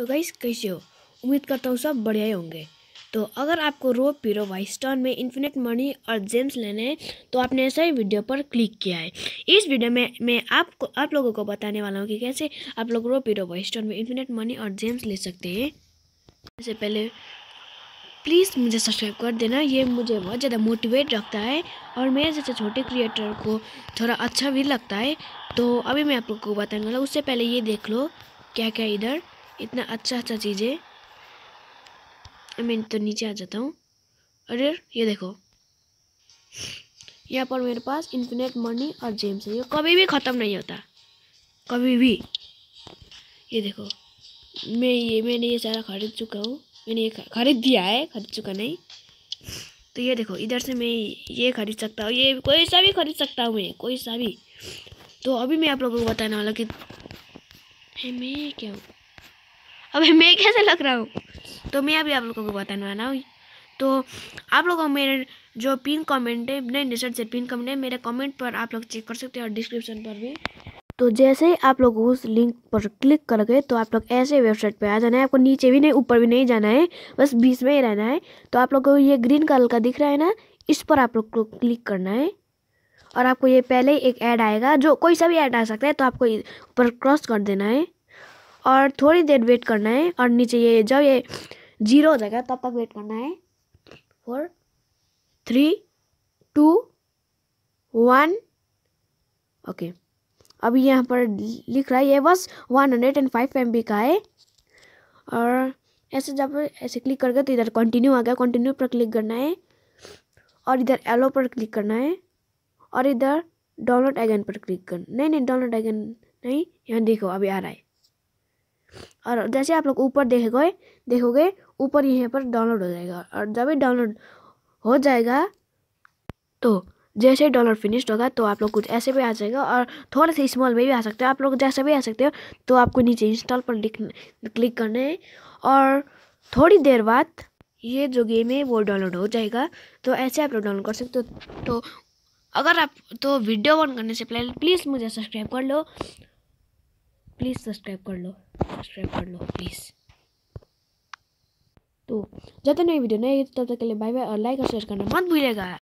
तो गाइस, कैसे हो? उम्मीद करता हूँ सब बढ़िया ही होंगे। तो अगर आपको रो पीरो वाइस्टॉन में इन्फिनिट मनी और जेम्स लेने हैं तो आपने ऐसा ही वीडियो पर क्लिक किया है। इस वीडियो में मैं आपको, आप लोगों को बताने वाला हूँ कि कैसे आप लोग रो पीरो वाइस्टॉन में इन्फिनिट मनी और जेम्स ले सकते हैं। इससे पहले प्लीज़ मुझे सब्सक्राइब कर देना। ये मुझे बहुत ज़्यादा मोटिवेट रखता है और मेरे जैसे छोटे क्रिएटर को थोड़ा अच्छा भी लगता है। तो अभी मैं आप लोग को बताने वाला उससे पहले ये देख लो क्या क्या इधर? इतना अच्छा अच्छा चीज़ें मैं तो नीचे आ जाता हूँ। अरे, ये देखो। यहाँ पर मेरे पास इन्फिनेट मनी और जेम्स है। ये कभी भी ख़त्म नहीं होता। कभी भी। ये देखो। मैं ये, मैंने ये सारा खरीद चुका हूँ। मैंने ये खरीद दिया है, खरीद चुका नहीं। तो ये देखो, इधर से मैं ये खरीद सकता हूँ। ये कोई सा भी खरीद सकता हूँ मैं, कोई सा भी। तो अभी मैं आप लोगों को बताने वाला कि, है मैं क्या हूँ? अबे मैं कैसे लग रहा हूँ? तो मैं अभी आप लोगों को बताने वाला हूँ। तो आप लोगों मेरे जो पिन कमेंट है, नहीं डिसर्ट से पिन कमेंट है, मेरे कमेंट पर आप लोग चेक कर सकते हैं और डिस्क्रिप्शन पर भी। तो जैसे ही आप लोग उस लिंक पर क्लिक करोगे तो आप लोग ऐसे वेबसाइट पे आ जाना है। आपको नीचे भी नहीं, ऊपर भी नहीं जाना है, बस बीच में ही रहना है। तो आप लोग को ये ग्रीन कलर का दिख रहा है ना, इस पर आप लोग को क्लिक करना है। और आपको ये पहले एक ऐड आएगा, जो कोई सा भी ऐड आ सकता है तो आपको ऊपर क्रॉस कर देना है। और थोड़ी देर वेट करना है और नीचे ये जब ये ज़ीरो हो जाएगा, तब तक वेट करना है। Four three two one okay अभी यहाँ पर लिख रहा है, ये बस one hundred and five M B का है। और ऐसे जब ऐसे क्लिक करके तो इधर कंटिन्यू आ गया कंटिन्यू पर क्लिक करना है। और इधर एलो पर क्लिक करना है। और इधर डाउनलोड अगेन पर क्लिक करना, नहीं नहीं डाउनलोड अगेन नहीं, यहाँ देखो, अभी आ रहा है। और जैसे आप लोग ऊपर देखोगे देखोगे, ऊपर यहाँ पर डाउनलोड हो जाएगा। और जब भी डाउनलोड हो जाएगा तो जैसे ही डाउनलोड फिनिश्ड होगा तो आप लोग कुछ ऐसे भी आ जाएगा और थोड़ा सा स्मॉल में भी आ सकते हो। आप लोग जैसे भी आ सकते हो तो आपको नीचे इंस्टॉल पर क्लिक करना है। और थोड़ी देर बाद ये जो गेम है, वो डाउनलोड हो जाएगा। तो ऐसे आप लोग डाउनलोड कर सकते हो। तो अगर आप तो वीडियो ऑन करने से पहले प्लीज़ मुझे सब्सक्राइब कर लो। प्लीज़ सब्सक्राइब कर लो, सब्सक्राइब कर लो, प्लीज़। तो जब तक नई वीडियो नहीं तब तक के लिए बाय बाय और लाइक और शेयर करना मत भूलिएगा।